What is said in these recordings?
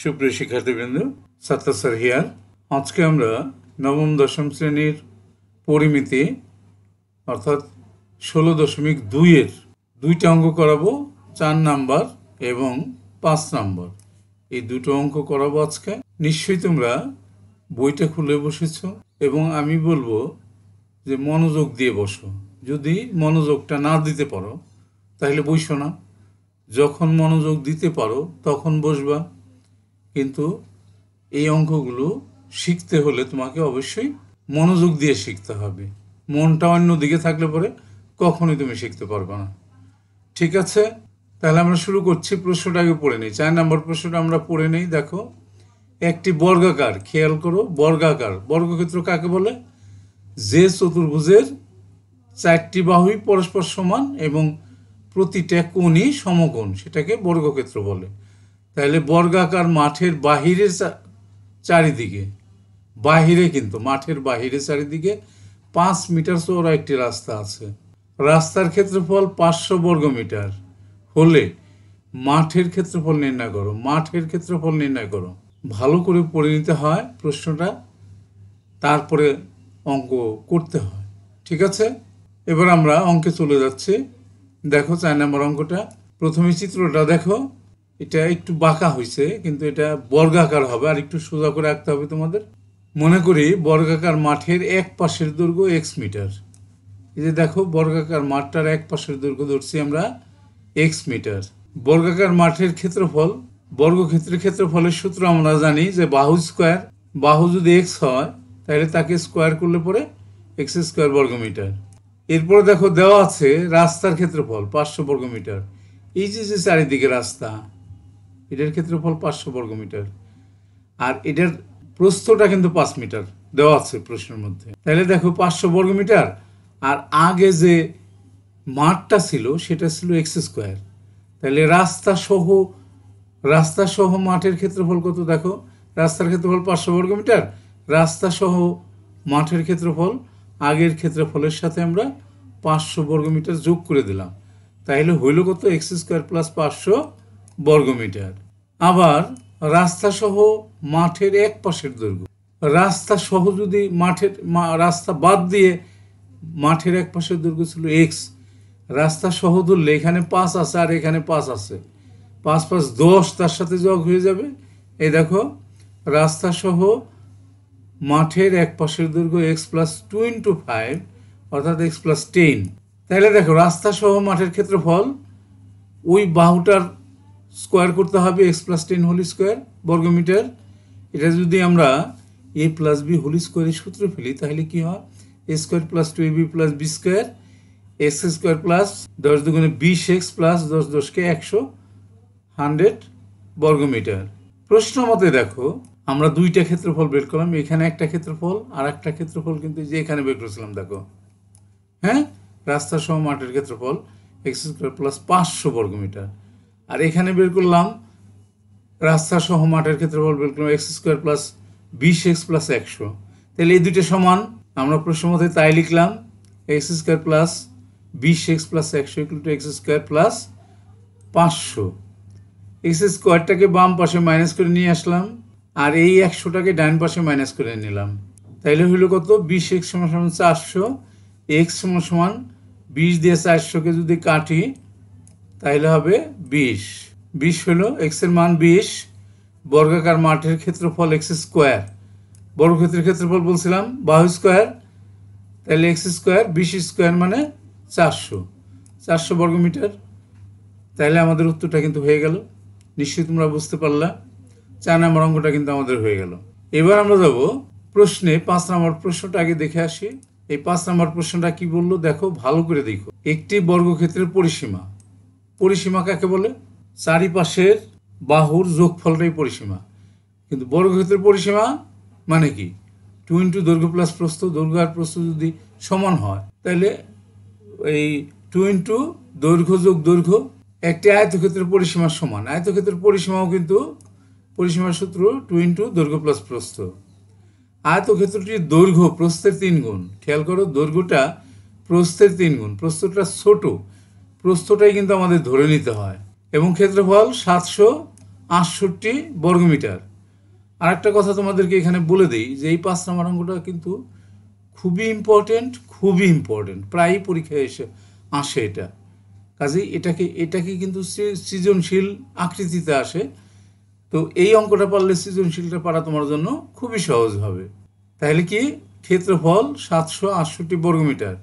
সুপ্রিয় শিক্ষার্থীবৃন্দ সাত্তা sir here, আজকে আমরা নবম, দশম শ্রেণির পরিমিতি, অর্থাৎ ষোলো দশমিক দুইয়ের দুইটা অঙ্ক করাবো, চার নাম্বার এবং পাঁচ নাম্বার। এই দুটো অঙ্ক করাবো আজকে। নিশ্চয়ই তোমরা বইটা খুলে বসেছ এবং আমি বলব যে মনোযোগ দিয়ে বসো। যদি মনোযোগটা না দিতে পারো, তাহলে বইসো না। যখন মনোযোগ দিতে পারো, তখন বসবা। কিন্তু এই অঙ্কগুলো শিখতে হলে তোমাকে অবশ্যই মনোযোগ দিয়ে শিখতে হবে। মনটা অন্য দিকে থাকলে পরে কখনোই তুমি শিখতে পারবে না। ঠিক আছে? তাহলে আমরা শুরু করছি, প্রশ্নটা আগে পড়ে নিই। চার নম্বর প্রশ্নটা আমরা পড়ে নিই, দেখো। একটি বর্গাকার, খেয়াল করো, বর্গাকার। বর্গক্ষেত্র কাকে বলে? যে চতুর্ভুজের চারটি বাহুই পরস্পর সমান এবং প্রতিটা কোণই সমকোণ, সেটাকে বর্গক্ষেত্র বলে। তাহলে বর্গাকার মাঠের বাহিরে চারিদিকে, বাহিরে কিন্তু, মাঠের বাহিরে চারিদিকে পাঁচ মিটার চওড়া একটি রাস্তা আছে। রাস্তার ক্ষেত্রফল পাঁচশো বর্গ মিটার। হলে মাঠের ক্ষেত্রফল নির্ণয় করো, মাঠের ক্ষেত্রফল নির্ণয় করো। ভালো করে পড়ে নিতে হয় প্রশ্নটা, তারপরে অঙ্ক করতে হয়, ঠিক আছে? এবার আমরা অঙ্কে চলে যাচ্ছি। দেখো চার নম্বর অঙ্কটা। প্রথমে চিত্রটা দেখো। এটা একটু বাঁকা হয়েছে কিন্তু এটা বর্গাকার হবে। আর একটু সোজা করে রাখতে হবে তোমাদের। মনে করি বর্গাকার মাঠের এক পাশের দৈর্ঘ্য এক্স মিটার এই যে দেখো, বর্গাকার মাঠটার এক পাশের দৈর্ঘ্য ধরছি আমরা এক্স মিটার বর্গাকার মাঠের ক্ষেত্রফল, বর্গক্ষেত্রের ক্ষেত্রফলের সূত্র আমরা জানি যে বাহু স্কোয়ার বাহু যদি এক্স হয়, তাহলে তাকে স্কোয়ার করলে পরে এক্স স্কোয়ার বর্গমিটার এরপরে দেখো দেওয়া আছে রাস্তার ক্ষেত্রফল, পাঁচশো বর্গমিটার এই যে যে চারিদিকে রাস্তা এটার ক্ষেত্রফল পাঁচশো বর্গমিটার আর এটার প্রস্থটা কিন্তু পাঁচ মিটার। দেওয়া আছে প্রশ্নের মধ্যে। তাহলে দেখো পাঁচশো বর্গমিটার আর আগে যে মাঠটা ছিল, সেটা ছিল এক্স স্কোয়ার। তাহলে রাস্তা সহ রাস্তা সহ মাঠের ক্ষেত্রফল কত দেখো? রাস্তার ক্ষেত্রফল পাঁচশো বর্গমিটার রাস্তা সহ মাঠের ক্ষেত্রফল, আগের ক্ষেত্রফলের সাথে আমরা পাঁচশো বর্গমিটার যোগ করে দিলাম। তাহলে হইল কত? এক্স স্কোয়ার প্লাস পাঁচশো বর্গমিটার। আবার রাস্তা সহ মাঠের এক পাশের দৈর্ঘ্য। রাস্তা সহ যদি মাঠের রাস্তা বাদ দিয়ে মাঠের এক পাশের দৈর্ঘ্য ছিল এক্স রাস্তা সহ ধরলে এখানে পাঁচ আছে আর এখানে পাঁচ আছে। পাঁচ পাঁচ দশ তার সাথে যোগ হয়ে যাবে। এই দেখো রাস্তা সহ মাঠের এক পাশের দৈর্ঘ্য x plus two into five অর্থাৎ এক্স প্লাস টেন তাহলে দেখো রাস্তা সহ মাঠের ক্ষেত্রফল ওই বাহুটার স্কোয়ার করতে হবে x plus ten whole square বর্গমিটার। এটা যদি আমরা এ প্লাস বি হোল স্কোয়ারের সূত্র ফেলি, তাহলে কি হয়? A square plus two a b plus b square x square plus দশ দুগুণে বিশ এক্স প্লাস দশ দশকে একশো হান্ড্রেড বর্গমিটার। প্রশ্ন মতে দেখো, আমরা দুইটা ক্ষেত্রফল বের করলাম, এখানে একটা ক্ষেত্রফল, আর একটা ক্ষেত্রফল কিন্তু যে এখানে বের করেছিলাম, দেখো। হ্যাঁ? রাস্তা সহ মাঠের ক্ষেত্রফল এক্স স্কোয়ার প্লাস পাঁচশো বর্গমিটার। আর এখানে বের করলাম রাস্তা সহ মাঠের ক্ষেত্রফল বের করলাম, এক্স স্কোয়ার প্লাস বিশ এক্স প্লাস একশো। তাহলে এই দুইটা সমান, আমরা প্রশ্ন মতে তাই লিখলাম, এক্স স্কোয়ার প্লাস বিশ এক্স প্লাস একশো equal to x square plus পাঁচশো। এক্স স্কোয়ারটাকে বাম পাশে মাইনাস করে নিয়ে আসলাম, আর এই একশোটাকে ডান পাশে মাইনাস করে নিলাম। তাইলে হইল কত? বিশ এক্স সমান সমান চারশো, এক্স সমান সমান বিশ দিয়ে চারশোকে যদি কাটি তাইলে হবে বিশ। বিশ হলো এক্সের মান বিশ, বর্গাকার মাঠের ক্ষেত্রফল এক্স স্কোয়ার বর্গক্ষেত্রের ক্ষেত্রফল বলছিলাম বাহু স্কোয়ার তাহলে এক্স স্কোয়ার বিশ স্কোয়ার মানে চারশো। চারশো বর্গমিটার। তাহলে আমাদের উত্তরটা কিন্তু হয়ে গেল। নিশ্চয়ই তোমরা বুঝতে পারলা। চার নম্বর অঙ্কটা কিন্তু আমাদের হয়ে গেল। এবার আমরা যাব প্রশ্নে পাঁচ নম্বর প্রশ্নটা আগে দেখে আসি। এই পাঁচ নম্বর প্রশ্নটা কি বলল? দেখো, ভালো করে দেখো। একটি বর্গক্ষেত্রের পরিসীমা। পরিসীমা কাকে বলে? চারিপাশের বাহুর যোগফলটাই পরিসীমা। কিন্তু বর্গক্ষেত্রের পরিসীমা মানে কি? টু ইন্টু দৈর্ঘ্য প্লাস প্রস্থ, দৈর্ঘ্য আর প্রস্থ যদি সমান হয়, তাহলে এই টু ইন্টু দৈর্ঘ্য যোগ দৈর্ঘ্য একটি আয়তক্ষেত্রের পরিসীমার সমান। আয়তক্ষেত্রের পরিসীমাও কিন্তু পরিসীমার সূত্র টু ইন্টু দৈর্ঘ্য প্লাস প্রস্থ। আয়তক্ষেত্রটির দৈর্ঘ্য প্রস্থের তিন গুণ খেয়াল করো, দৈর্ঘ্যটা প্রস্থের তিন গুণ প্রস্থটা ছোট। প্রস্থটাই কিন্তু আমাদের ধরে নিতে হয়। এবং ক্ষেত্রফল সাতশো আটষট্টি বর্গমিটার। আর একটা কথা তোমাদেরকে এখানে বলে দিই যে এই পাঁচ নাম্বার অঙ্কটা কিন্তু খুবই ইম্পর্টেন্ট খুবই ইম্পর্টেন্ট প্রায়ই পরীক্ষায় এসে আসে এটা। কাজেই এটাকে এটাকে কিন্তু সৃজনশীল আকৃতিতে আসে। তো এই অঙ্কটা পারলে সৃজনশীলটা পারা তোমার জন্য খুবই সহজ হবে। তাহলে কি? ক্ষেত্রফল সাতশো আটষট্টি বর্গমিটার।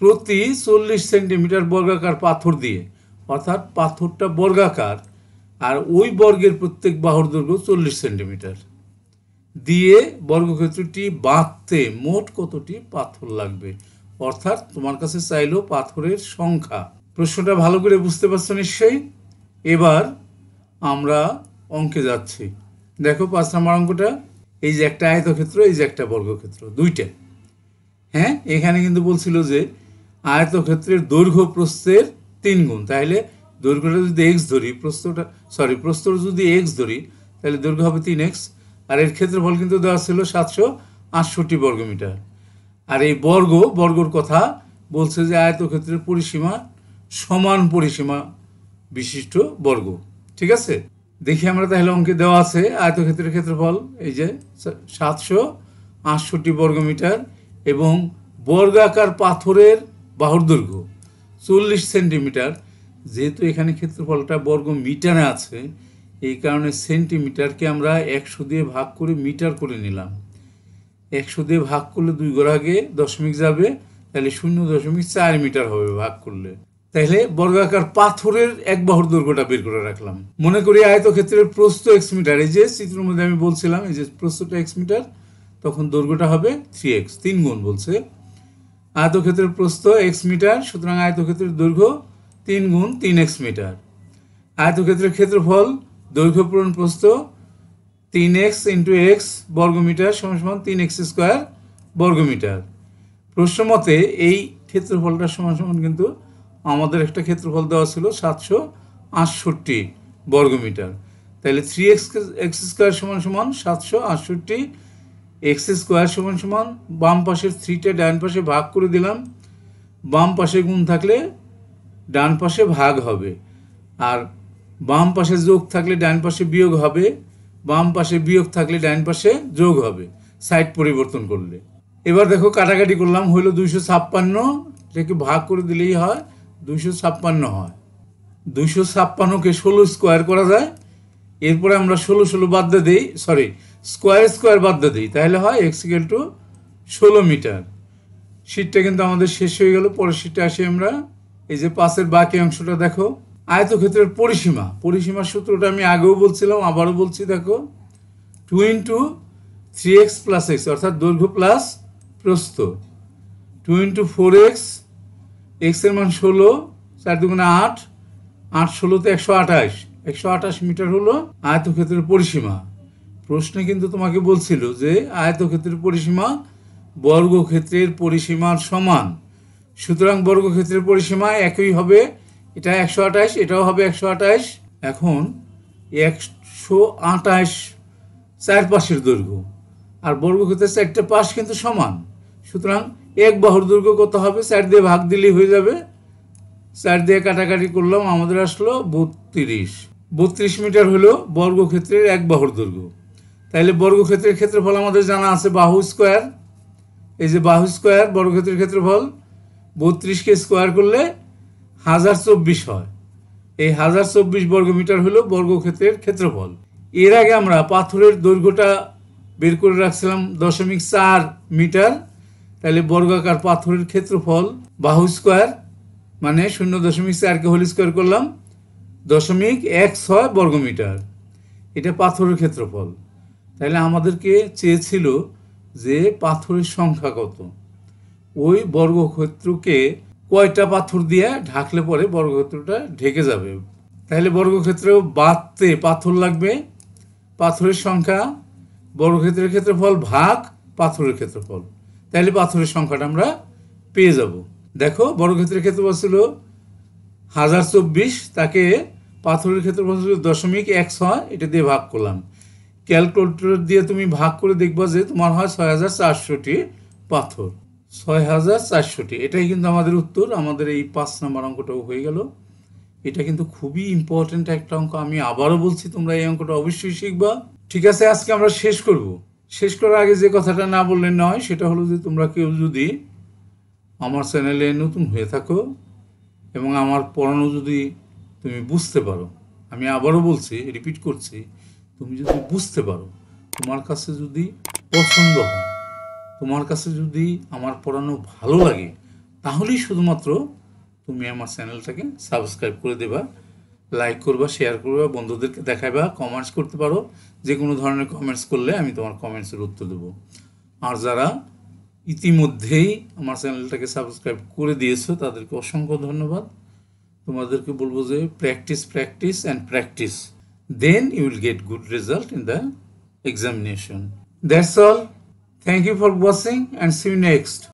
প্রতি চল্লিশ সেন্টিমিটার বর্গাকার পাথর দিয়ে, অর্থাৎ পাথরটা বর্গাকার, আর ওই বর্গের প্রত্যেক বাহুর দৈর্ঘ্য চল্লিশ সেন্টিমিটার। দিয়ে বর্গক্ষেত্রটি বাঁধতে মোট কতটি পাথর লাগবে? অর্থাৎ তোমার কাছে চাইলো পাথরের সংখ্যা। প্রশ্নটা ভালো করে বুঝতে পারছ নিশ্চয়ই? এবার আমরা অঙ্কে যাচ্ছি। দেখো পাঁচ নম্বর অঙ্কটা। এই যে একটা আয়তক্ষেত্র, এই যে একটা বর্গক্ষেত্র, দুইটা। হ্যাঁ এখানে কিন্তু বলছিল যে আয়তক্ষেত্রের দৈর্ঘ্য প্রস্থের তিন গুণ। তাহলে দৈর্ঘ্যটা যদি এক্স ধরি, প্রস্থটা সরি প্রস্থটা যদি এক্স ধরি, তাহলে দৈর্ঘ্য হবে তিন এক্স আর এর ক্ষেত্রফল কিন্তু দেওয়া ছিল সাতশো আটষট্টি বর্গমিটার আর এই বর্গ, বর্গর কথা বলছে যে আয়তক্ষেত্রের পরিসীমা সমান পরিসীমা বিশিষ্ট বর্গ। ঠিক আছে? দেখি আমরা তাহলে অঙ্কে দেওয়া আছে আয়তক্ষেত্রের ক্ষেত্রফল। এই যে সাতশো আটষট্টি বর্গমিটার এবং বর্গাকার পাথরের বাহুর দৈর্ঘ্য, চল্লিশ সেন্টিমিটার। যেহেতু এখানে ক্ষেত্রফলটা বর্গ মিটারে আছে, এই কারণে সেন্টিমিটারকে আমরা একশো দিয়ে ভাগ করে মিটার করে নিলাম। একশো দিয়ে ভাগ করলে দুই আগে দশমিক যাবে, তাহলে শূন্য দশমিক চার মিটার হবে ভাগ করলে। তাহলে বর্গাকার পাথরের এক বাহুর দৈর্ঘ্যটা বের করে রাখলাম। মনে করি আয়তক্ষেত্রের প্রস্থ এক্স মিটার, এই যে চিত্রের মধ্যে আমি বলছিলাম, এই যে প্রস্থটা এক্স মিটার, তখন দৈর্ঘ্যটা হবে থ্রি এক্স তিন গুণ বলছে। আয়তক্ষেত্রের প্রস্থ এক্স মিটার, সুতরাং আয়তক্ষেত্রের দৈর্ঘ্য তিন গুণ তিন এক্স মিটার। আয়তক্ষেত্রের ক্ষেত্রফল দৈর্ঘ্য পূরণ প্রস্থ তিন এক্স ইন্টু এক্স বর্গমিটার সমান সমান তিন এক্স স্কোয়ার বর্গমিটার প্রশ্ন মতে এই ক্ষেত্রফলটা সমান সমান কিন্তু আমাদের একটা ক্ষেত্রফল দেওয়া ছিল সাতশো আটষট্টি বর্গমিটার তাহলে থ্রি এক্স এক্স স্কোয়ার সমান সমান সাতশো আটষট্টি এক্স স্কোয়ার সমান সমান বাম পাশের থ্রিটা ডান পাশে ভাগ করে দিলাম। বাম পাশে গুণ থাকলে ডান পাশে ভাগ হবে। আর বাম পাশে যোগ থাকলে ডান পাশে বিয়োগ হবে। বাম পাশে বিয়োগ থাকলে ডান পাশে যোগ হবে। সাইড পরিবর্তন করলে। এবার দেখো কাটাকাটি করলাম, হইল দুইশো ছাপ্পান্ন। এটাকে ভাগ করে দিলেই হয়, দুইশো ছাপ্পান্ন হয়। দুইশো ছাপ্পান্নকে ষোলো স্কোয়ার করা যায়। এরপরে আমরা ষোলো ষোলো বাদ দিয়ে দিই সরি স্কোয়ার স্কোয়ার বাদ দিই, তাহলে হয় এক্স ইকুয়াল টু ষোলো মিটার। শীটটা কিন্তু আমাদের শেষ হয়ে গেল, পরের শীটে আসি আমরা। এই যে পাশের বাকি অংশটা দেখো, আয়তক্ষেত্রের পরিসীমা। পরিসীমার সূত্রটা আমি আগেও বলছিলাম, আবারও বলছি, দেখো। Two into three x plus x অর্থাৎ দৈর্ঘ্য প্লাস প্রস্থ। টু ইন্টু ফোর এক্স এক্সের মান ষোলো চার দুগুণে আট আট ষোলোতে একশো আঠাশ। একশো আঠাশ মিটার হলো আয়তক্ষেত্রের পরিসীমা। প্রশ্নে কিন্তু তোমাকে বলছিল যে আয়তক্ষেত্রের পরিসীমা বর্গক্ষেত্রের পরিসীমার সমান। সুতরাং বর্গক্ষেত্রের পরিসীমা একই হবে, এটা একশো আঠাশ, এটাও হবে একশো আঠাশ। এখন একশো আঠাশ চার পাশের দৈর্ঘ্য, আর বর্গক্ষেত্রের চারটে পাশ কিন্তু সমান। সুতরাং এক বাহুর দৈর্ঘ্য কত হবে? চার দিয়ে ভাগ দিলেই হয়ে যাবে। চার দিয়ে কাটাকাটি করলাম, আমাদের আসলো বত্রিশ। বত্রিশ মিটার হলো বর্গক্ষেত্রের এক বাহুর দৈর্ঘ্য। তাহলে বর্গক্ষেত্রের ক্ষেত্রফল আমাদের জানা আছে বাহু স্কোয়ার। এই যে বাহু স্কোয়ার, বর্গক্ষেত্রের ক্ষেত্রফল বত্রিশকে স্কোয়ার করলে হাজার চব্বিশ হয়। এই হাজার চব্বিশ বর্গমিটার হলো বর্গক্ষেত্রের ক্ষেত্রফল। এর আগে আমরা পাথরের দৈর্ঘ্যটা বের করে রাখছিলাম দশমিক চার মিটার। তাহলে বর্গাকার পাথরের ক্ষেত্রফল বাহু স্কোয়ার মানে শূন্য দশমিক চারকে হোল স্কোয়ার করলাম, দশমিক এক ছয় বর্গমিটার। এটা পাথরের ক্ষেত্রফল। তাহলে আমাদেরকে চেয়েছিল যে পাথরের সংখ্যা কত? ওই বর্গক্ষেত্রকে কয়টা পাথর দিয়ে ঢাকলে পরে বর্গক্ষেত্রটা ঢেকে যাবে? তাহলে বর্গক্ষেত্র বাঁধতে পাথর লাগবে, পাথরের সংখ্যা, বর্গক্ষেত্রের ক্ষেত্রফল ভাগ পাথরের ক্ষেত্রফল। তাহলে পাথরের সংখ্যাটা আমরা পেয়ে যাব। দেখো, বর্গক্ষেত্রের ক্ষেত্রফল ছিল হাজার চব্বিশ, তাকে পাথরের ক্ষেত্রফল ছিল দশমিক এক ছয়, এটা দিয়ে ভাগ করলাম। ক্যালকুলেটর দিয়ে তুমি ভাগ করে দেখবা যে তোমার হয় ছয় হাজার চারশোটি পাথর। ছয় হাজার চারশোটি। এটাই কিন্তু আমাদের উত্তর। আমাদের এই পাঁচ নম্বর অঙ্কটাও হয়ে গেল। এটা কিন্তু খুবই ইম্পর্ট্যান্ট একটা অঙ্ক। আমি আবারও বলছি, তোমরা এই অঙ্কটা অবশ্যই শিখবা। ঠিক আছে, আজকে আমরা শেষ করব। শেষ করার আগে যে কথাটা না বললে নয়, সেটা হলো যে তোমরা কেউ যদি আমার চ্যানেলে নতুন হয়ে থাকো এবং আমার পড়ানো যদি তুমি বুঝতে পারো। আমি আবারও বলছি রিপিট করছি তুমি যদি বুঝতে পারো, তোমার কাছে যদি পছন্দ হয়, তোমার কাছে যদি আমার পড়ানো ভালো লাগে, তাহলেই শুধুমাত্র তুমি আমার চ্যানেলটাকে সাবস্ক্রাইব করে দেবা, লাইক করবা, শেয়ার করবা, বন্ধুদেরকে দেখাবা কমেন্টস করতে পারো যে কোনো ধরনের কমেন্টস করলে আমি তোমার কমেন্টসের উত্তর দেবো। আর যারা ইতিমধ্যেই আমার চ্যানেলটাকে সাবস্ক্রাইব করে দিয়েছ, তাদেরকে অসংখ্য ধন্যবাদ। তোমাদেরকে বলব যে practice practice and practice then you will get good result in the examination. That's all. Thank you for watching and see you next.